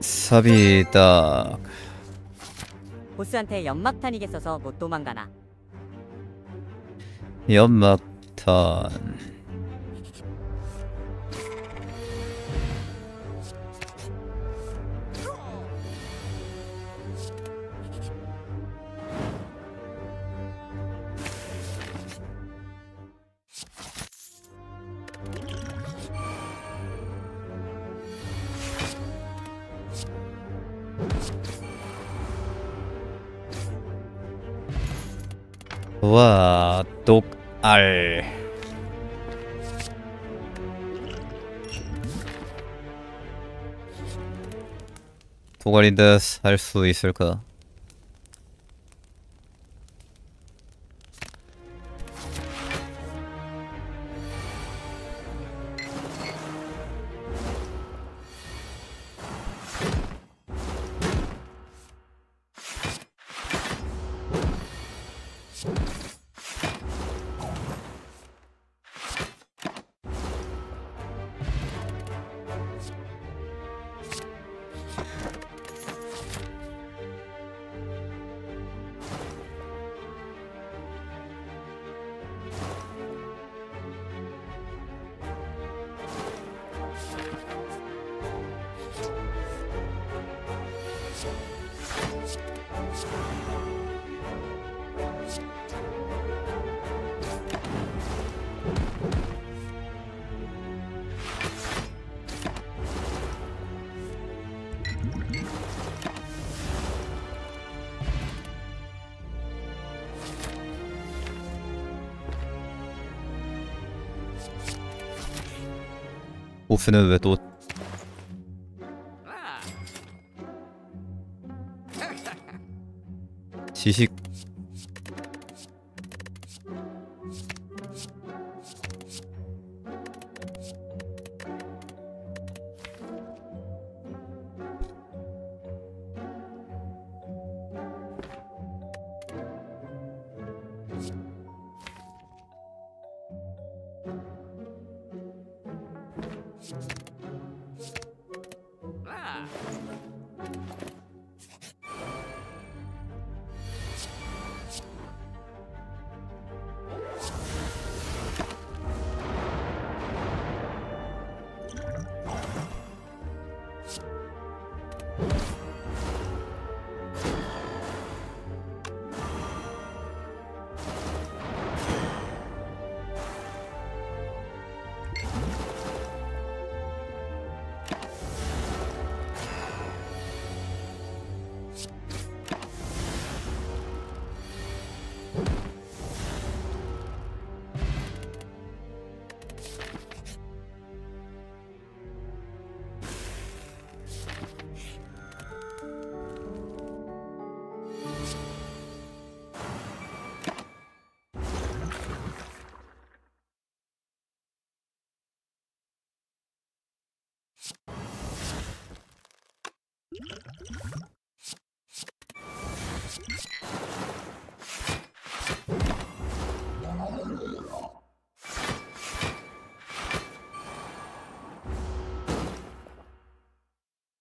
삽이다. 보스한테 연막탄이게 써서 못 도망가나. 연막탄. 와, 똑알. 도갈인데 살 수 있을까? 보스는 왜 또. 지식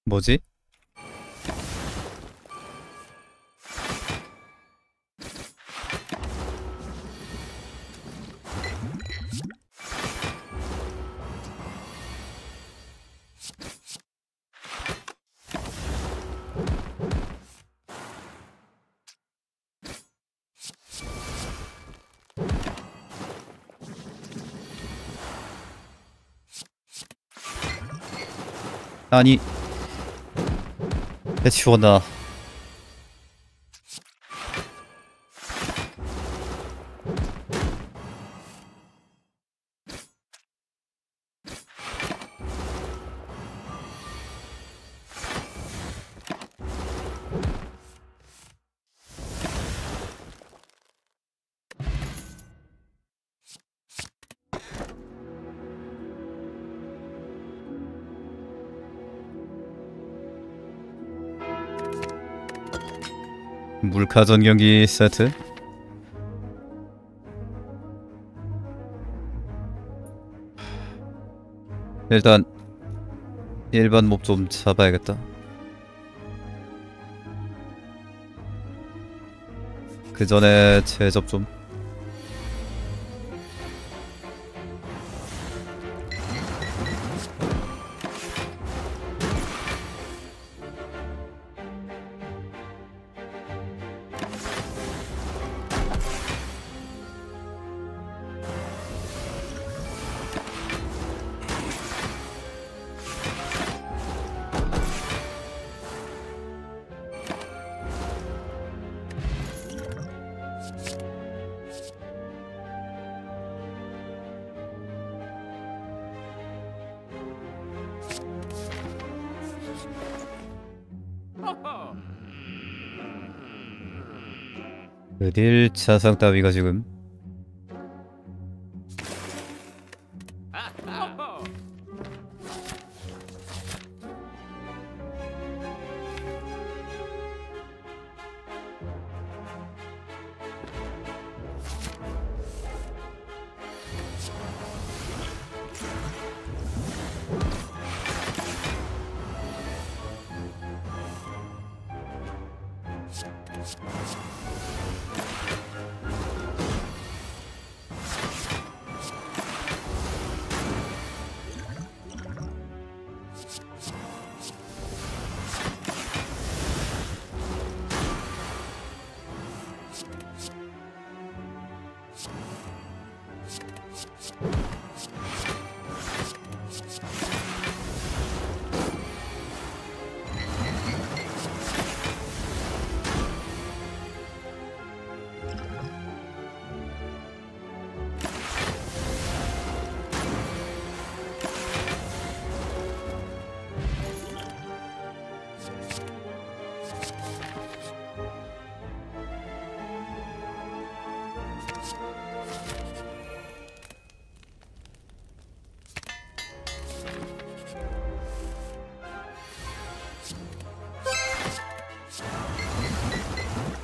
뭐지? 아니. 해치워놔 가전 경기 세트. 일단 일반 몹 좀 잡아야겠다. 그 전에 제접 좀. 어딜 차상 따위가 지금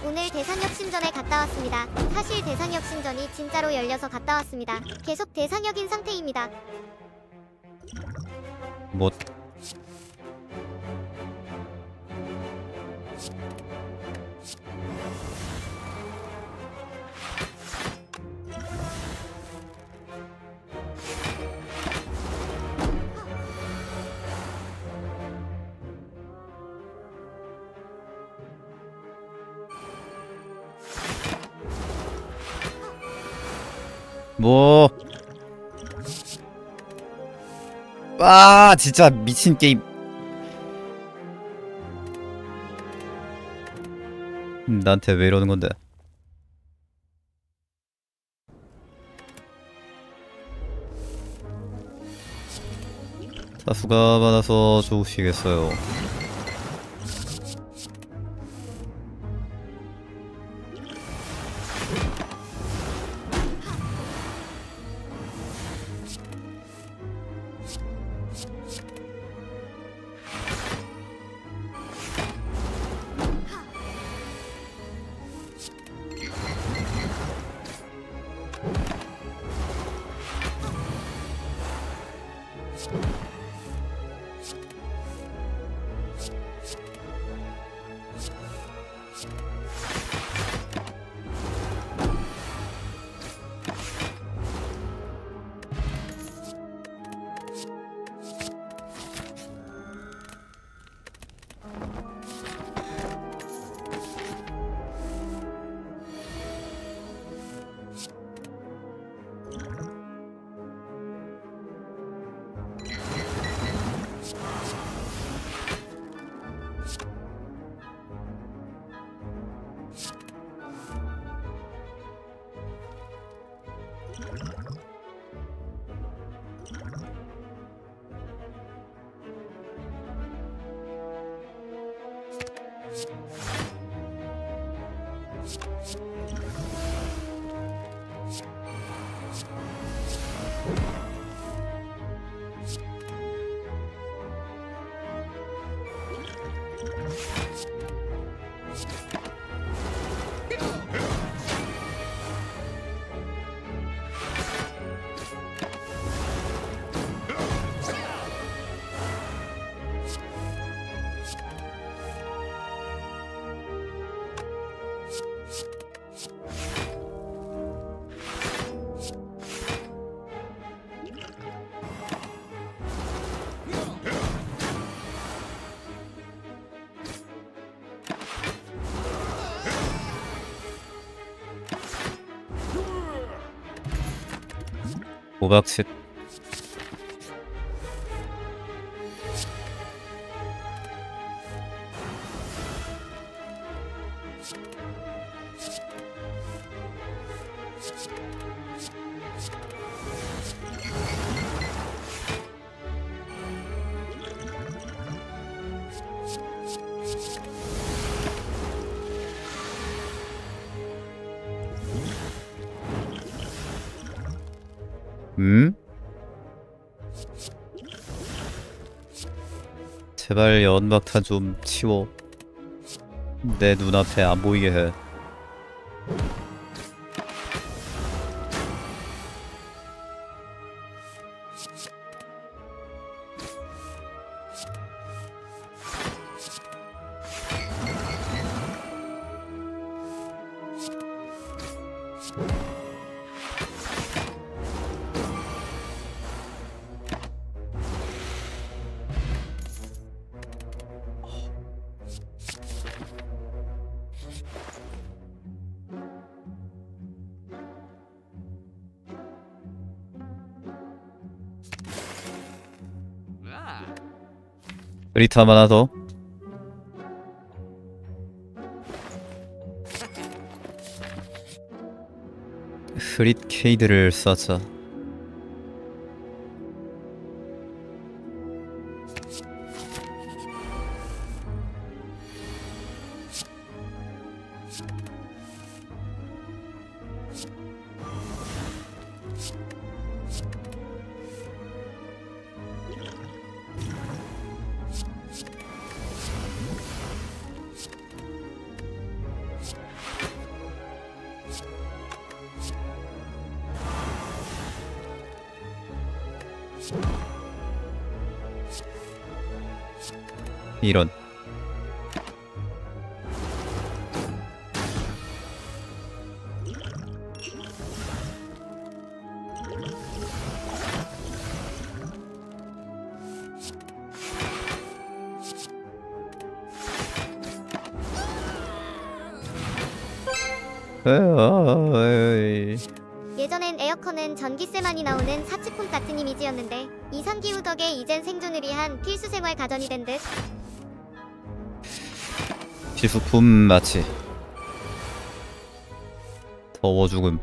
오늘 대상역 신전에 갔다 왔습니다. 사실 대상역 신전이 진짜로 열려서 갔다 왔습니다. 계속 대상역인 상태입니다. 아, 진짜 미친 게임. 음, 나한테 왜 이러는 건데? 사수가 많아서 좋으시겠어요. 오박sit 제발 연막탄 좀 치워. 내 눈앞에 안 보이게 해. 리탐 하나 더. 흐릿 케이드를 쌓자. 예전엔 에어컨은 전기세만이 나오는 사치품 같은 이미지였는데 이산기후 덕에 이젠 생존을 위한 필수 생활 가전이 된 듯. 필수품 마치 더워 죽음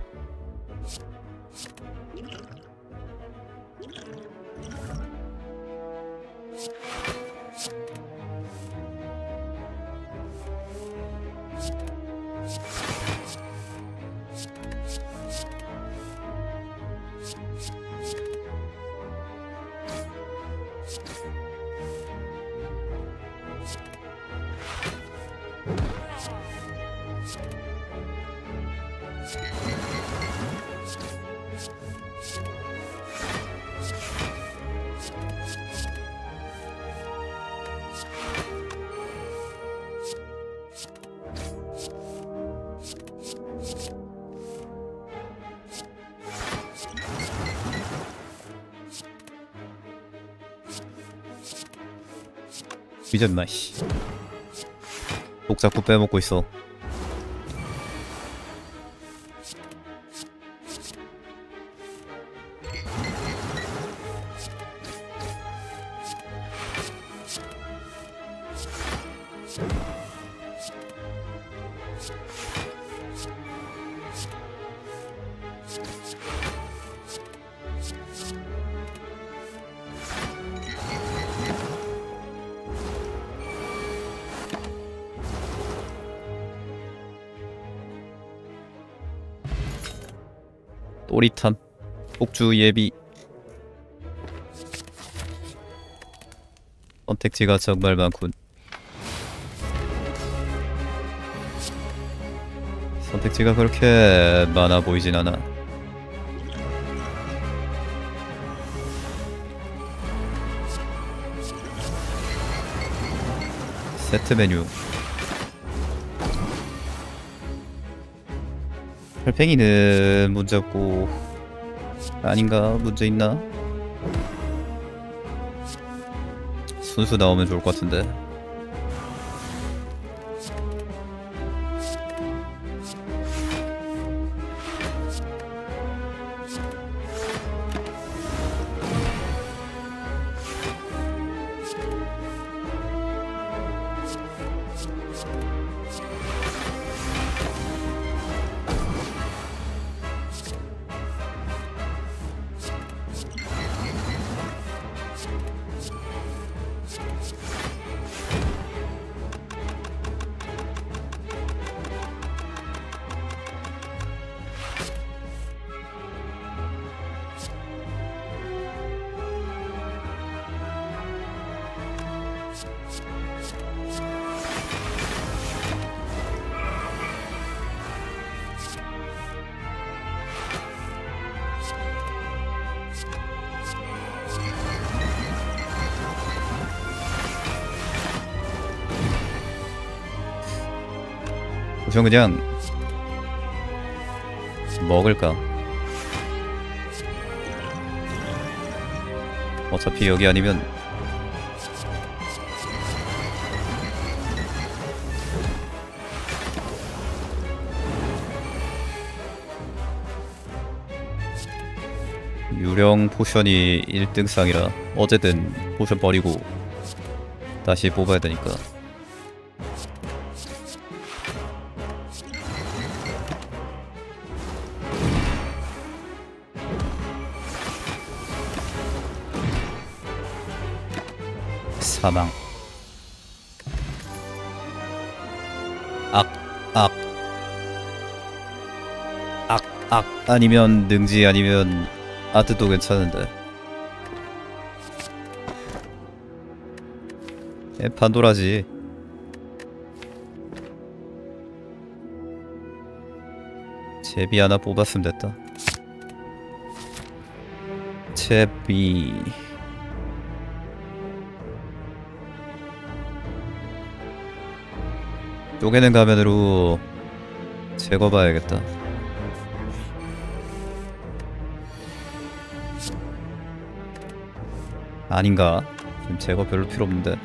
미쳤나 씨. 독 자꾸 빼먹고 있어 또리탄 폭주 예비. 선택지가 정말 많군. 선택지가 그렇게 많아 보이진 않아. 세트 메뉴 달팽이는 문제 없고 아닌가 문제 있나? 순수 나오면 좋을 것 같은데 우선 그냥 먹을까? 어차피 여기 아니면 유령 포션이 1등상이라 어쨌든 포션 버리고 다시 뽑아야 되니까 사망 악, 악. 악, 악. 아니면 능지 아니면 아트도 괜찮은데. 에 판도라지. 제비 하나 뽑았으면 됐다. 제비 쪼개는 가면으로 재궈봐야겠다. 아닌가? 지금 제거 별로 필요 없는데.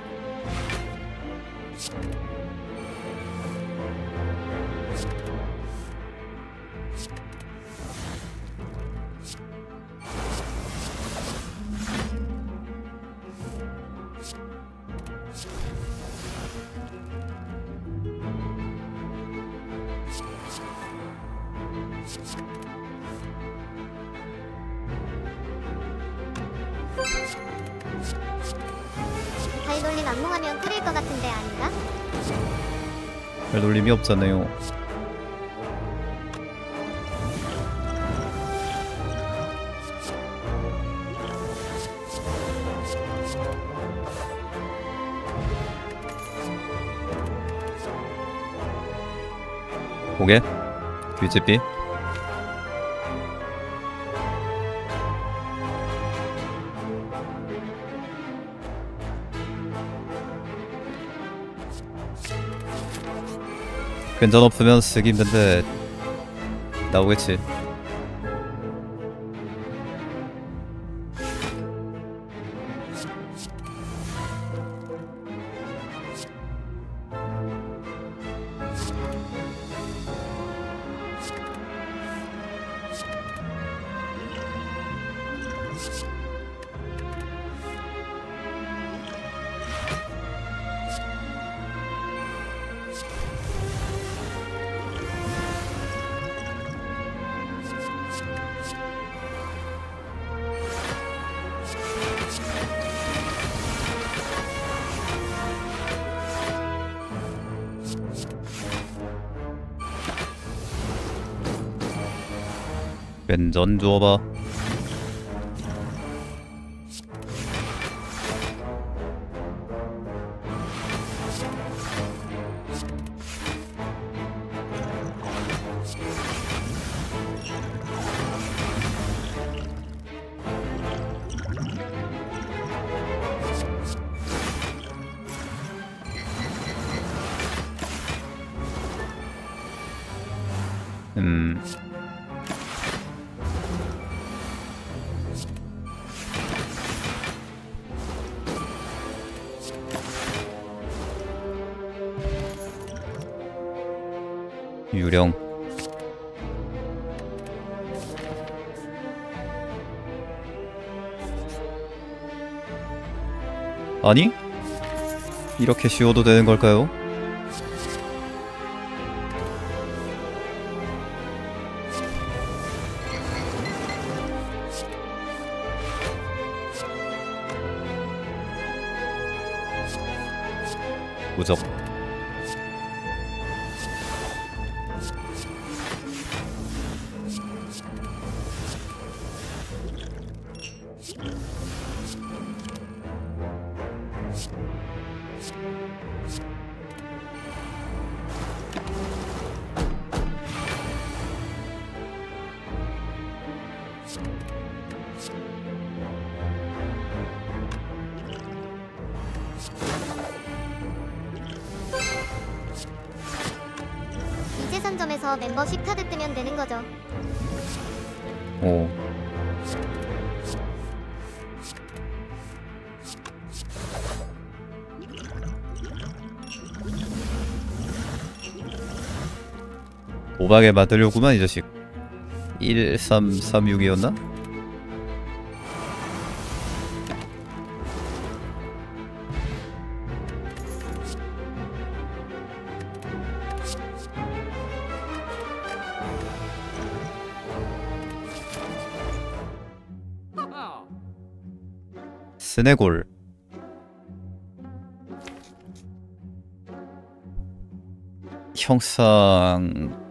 없잖아요. 고개? 귀집비? 괜찮 없으면 쓰기 힘든데 나오겠지 주어봐. 음 아니? 이렇게 쉬워도 되는 걸까요? 이제 상점에서 멤버십 카드 뜨면 되는 거죠. 오 도박에 맞으려구만 이 자식 1336이었나? 스네골. 형상.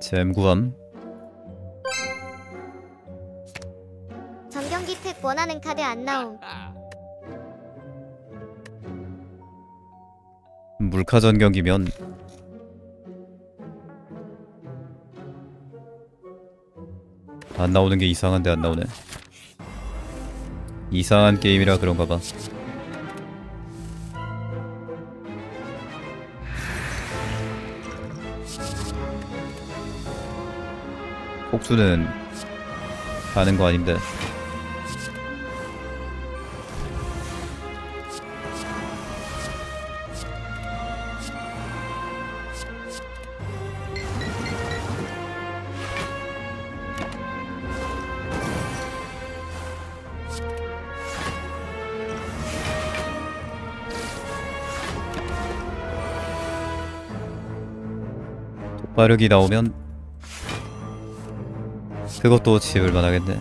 잼 구함. 전경기 특 원하는 카드 안 나옴. 물카 전 경기면 안 나오는 게 이상한데 안 나오네. 이상한 게임이라 그런가 봐. 폭주는 가는 거 아닌데 빠르기 나오면 그것도 지을만 하겠네.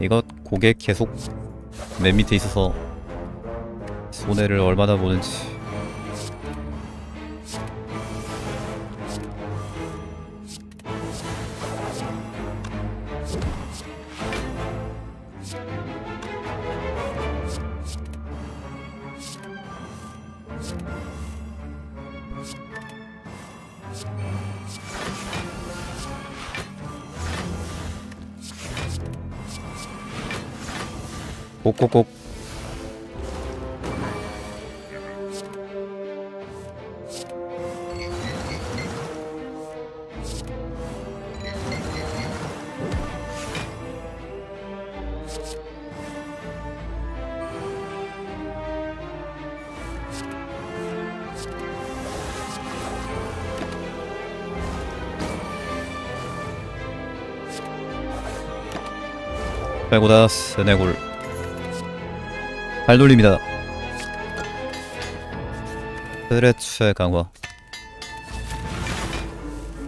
이거 고객 계속 맨 밑에 있어서 손해를 얼마나 보는지 꼭꼭꼭 빼고 다 스 네골 발 돌립니다. 스트레츠 강화.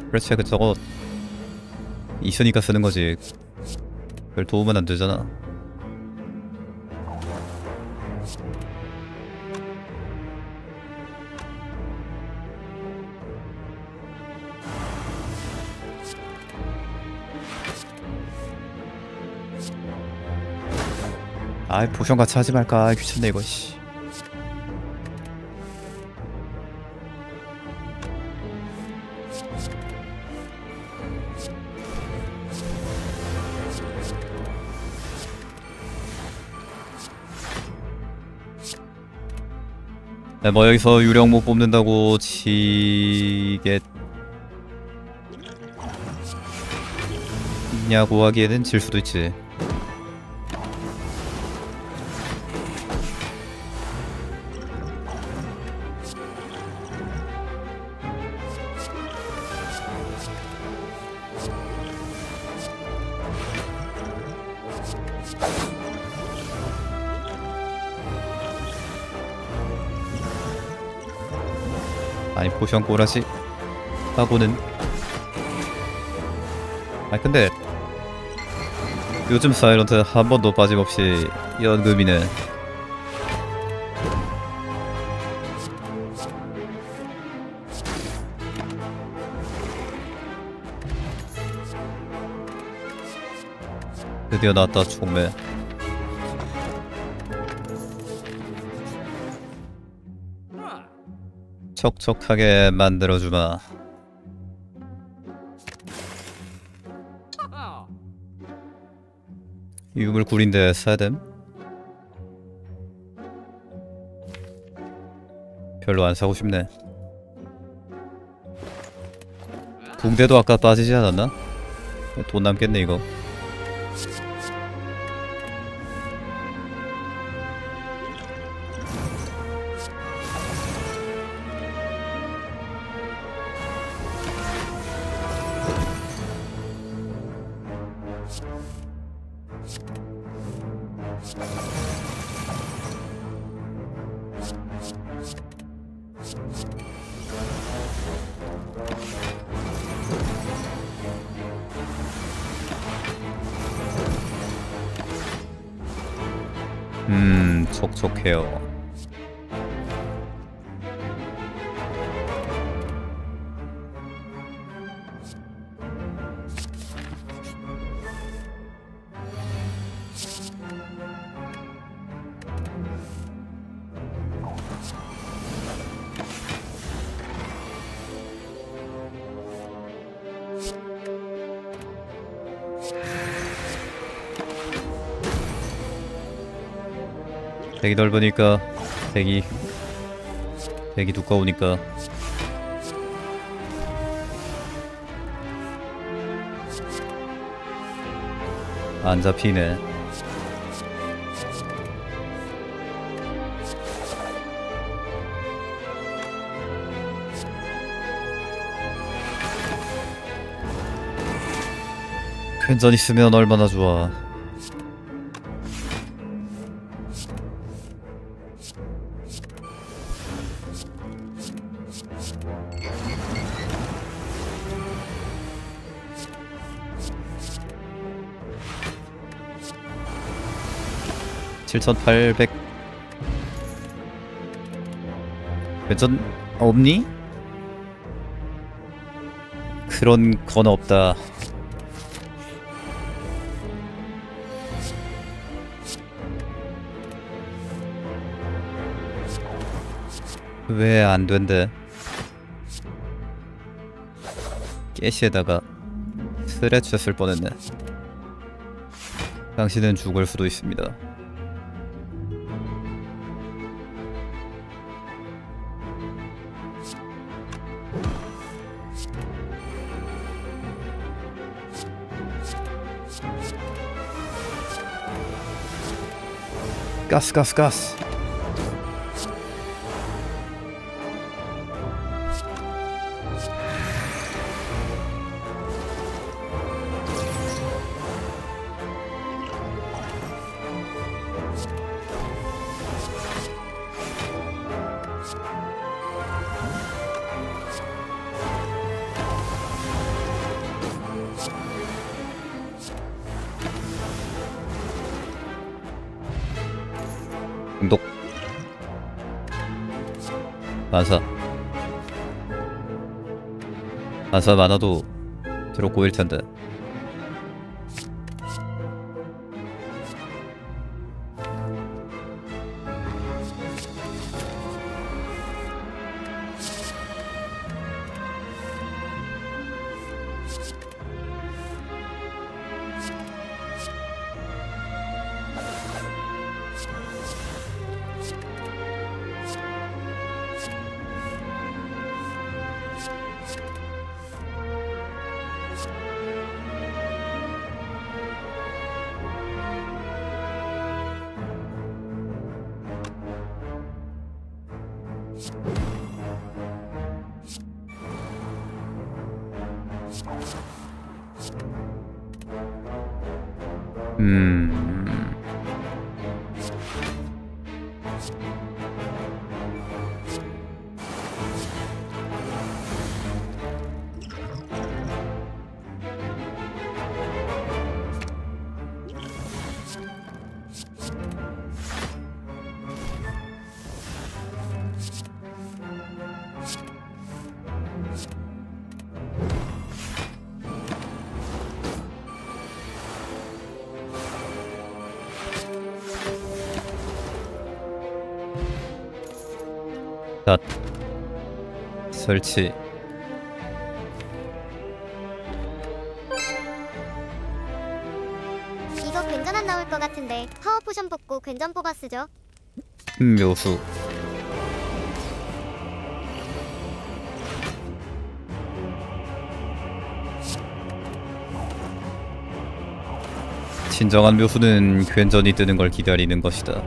스트레츠 그 저거 있으니까 쓰는 거지. 별 도움은 안 되잖아 아이 포션 같이 하지 말까. 귀찮네 이거 씨. 네, 뭐 여기서 유령 못 뽑는다고 지겠 냐고 하기에는 질 수도 있지 아니 포션 꼬라지 하고는 아 근데 요즘 사이런트 한 번도 빠짐없이 연금이네. 드디어 나왔다 총매. 촉촉하게 만들어주마. 유물 굴인데 사야 됨? 별로 안 사고 싶네. 붕대도 아까 빠지지 않았나? 돈 남겠네 이거. 음, 촉촉해요. 되게 넓으니까 되게 되게 두꺼우니까 안 잡히네. 괜전 있으면 얼마나 좋아. 칠천팔백 괜전 없니? 그런 건 없다. 왜 안 된대? 깨시에다가 스레치 했을 뻔했네. 당신은 죽을 수도 있습니다. 가스 가스 가스 중 만사 많아도 들어 꼬일 텐데 음 덫 설치 이거 괜전 안 나올 것 같은데 파워 포션 뽑고 괜전 뽑아 쓰죠. 음, 묘수 진정한 묘수는 괜전이 뜨는 걸 기다리는 것이다.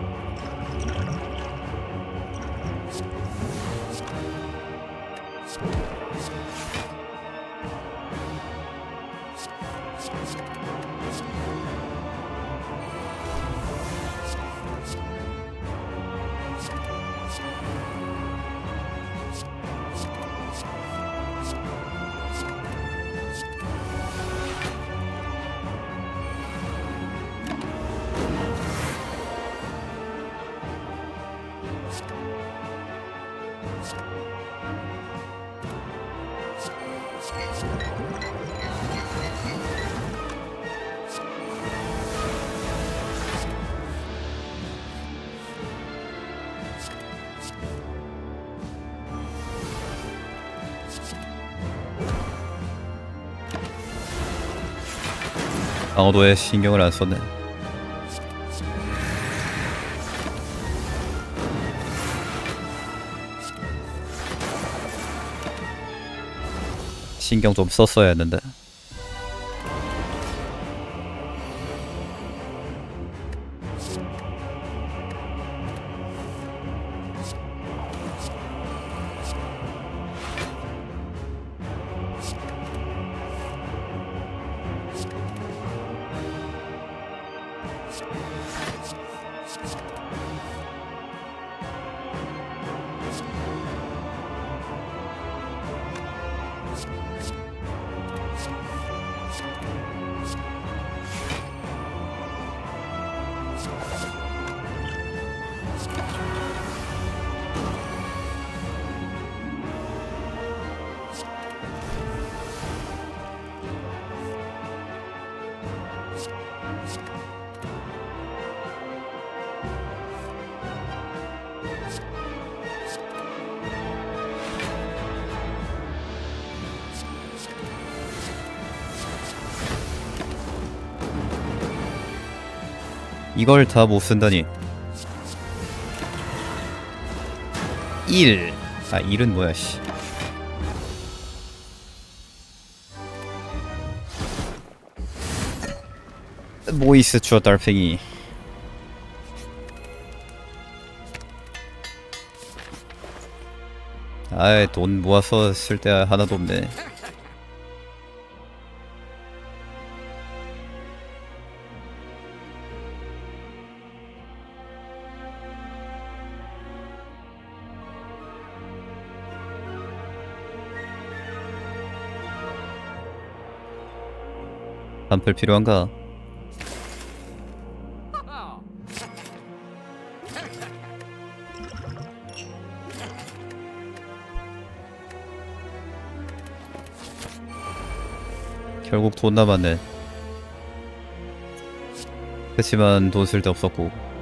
강호도에 신경을 안 썼네. 신경 좀 썼어야 했는데. 이걸 다 못 쓴다니. 1. 아, 1은 뭐야, 씨. 모이스 주어 달팽이. 아이, 돈 모아서 쓸 때 하나도 없네. 단풀 필요한가? 결국 돈 남았네. 그치만 돈 쓸데 없었고.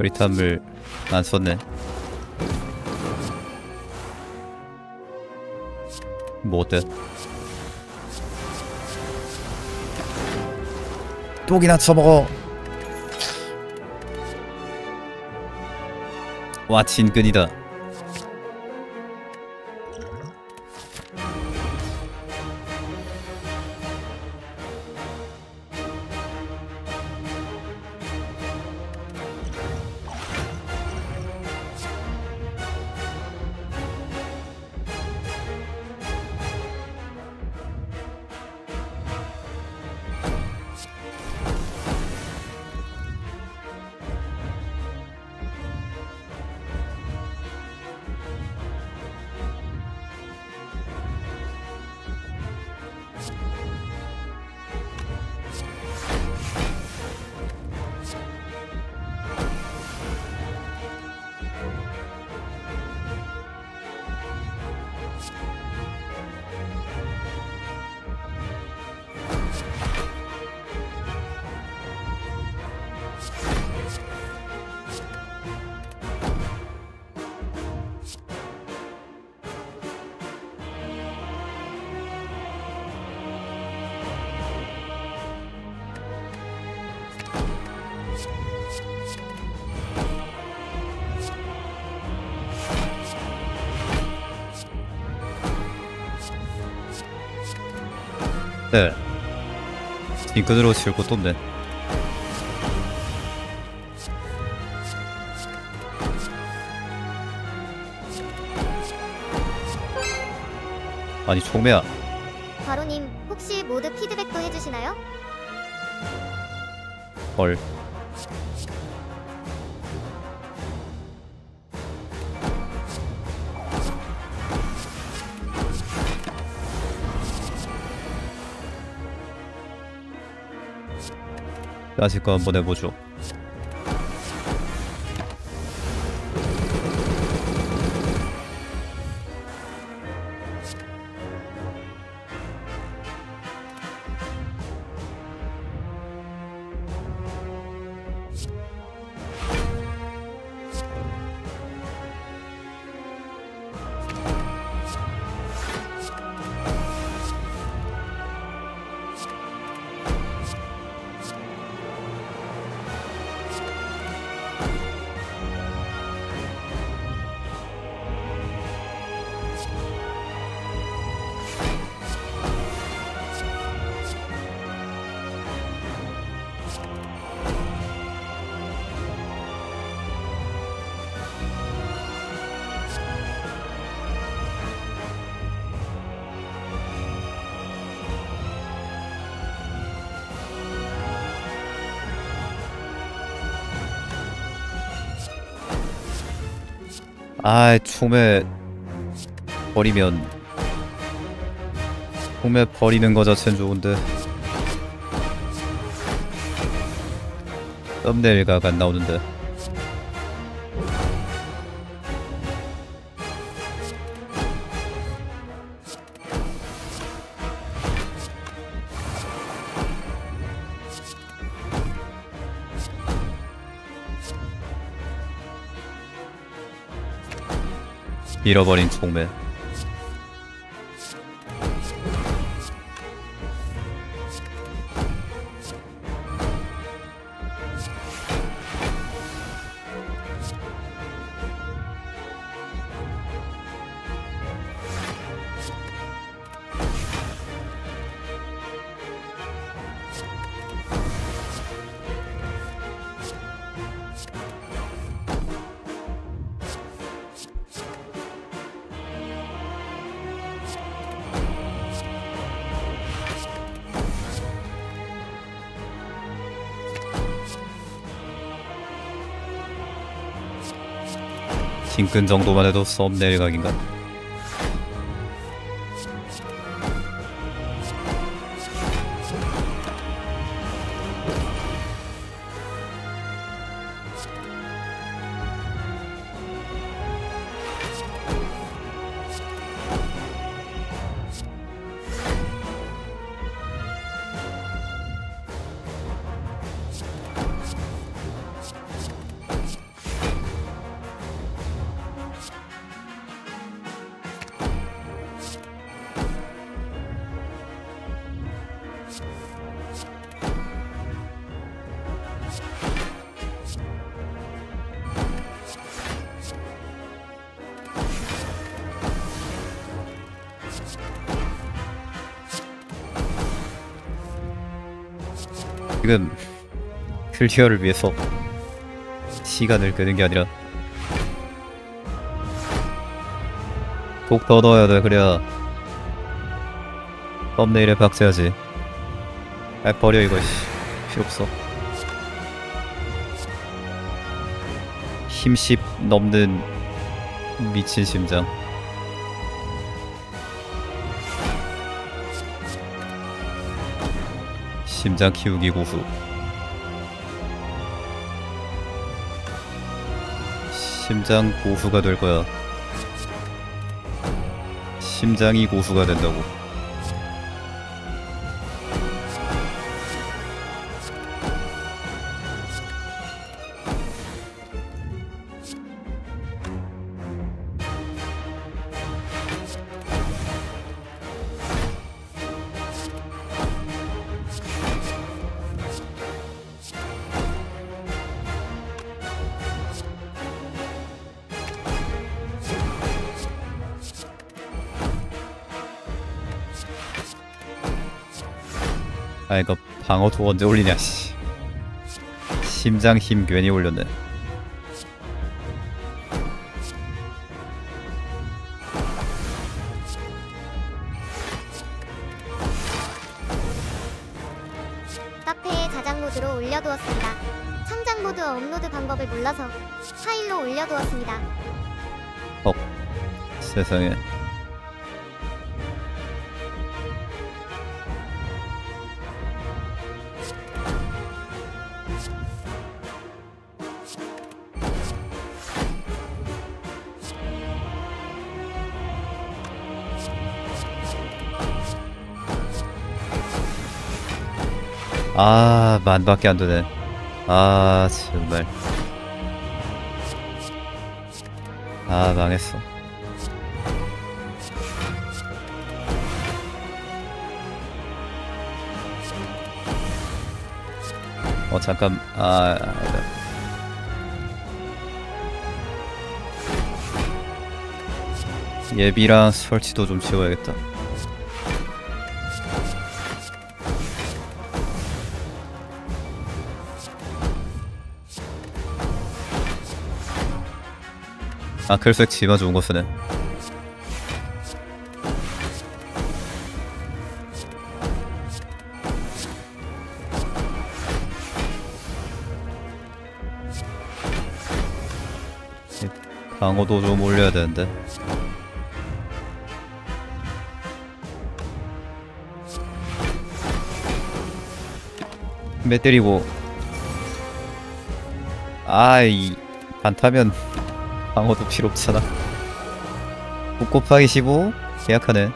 흐릿함을 안 썼네. 뭐 어때? 똑이나 쳐먹어. 와 진근이다. 네. 징크드로 칠 곳도 없네. 아니 총매야 바로님 혹시 모드 피드백도 해주시나요? 헐 아직 거 한번 해보죠 아 총매 버리면 총매 버리는 거 자체는 좋은데. 썸네일각 안 나오는데 잃어버린 총매 징끈 정도만 해도 썸네일 각인가? 지금 클리어를 위해서 시간을 끄는 게 아니라 독더 넣어야 돼. 그래야 썸네일에 박제하지. 아 버려 이거 씨. 필요 없어. 힘10 넘는 미친 심장 심장 키우기 고수. 심장 고수가 될 거야. 심장이 고수가 된다고 방어 도 언제 올리냐 씨 심장 힘 괜히 올렸네 카페에 자작 모드로 올려두었습니다. 창작 모드 업로드 방법을 몰라서 파일로 올려두었습니다. 세상에 아 만밖에 안 되네. 아 정말. 아 망했어. 어 잠깐 아 아니다. 예비랑 설치도 좀 지워야겠다 아 글색 지마 좋은 거 쓰네 방어도 좀 올려야 되는데. 매 때리고. 아이 반타면 방어도 필요 없잖아 9 곱하기 15 계약하네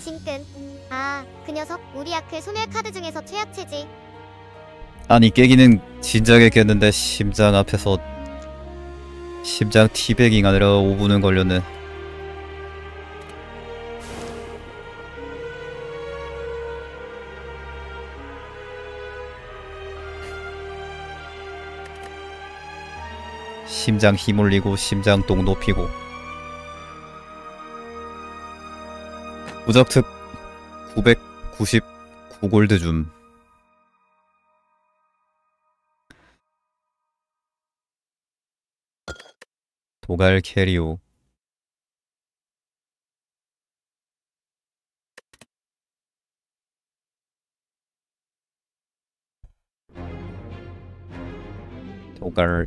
징끈. 아, 그 녀석 우리 아크 소멸 카드 중에서 최약체지. 아니 깨기는 진작에 깼는데 심장 앞에서 심장 티백잉 아니라 5분은 걸렸네 심장 힘 올리고 심장 똥 높이고. 무적특 999골드 줌. 도갈 캐리오. 도갈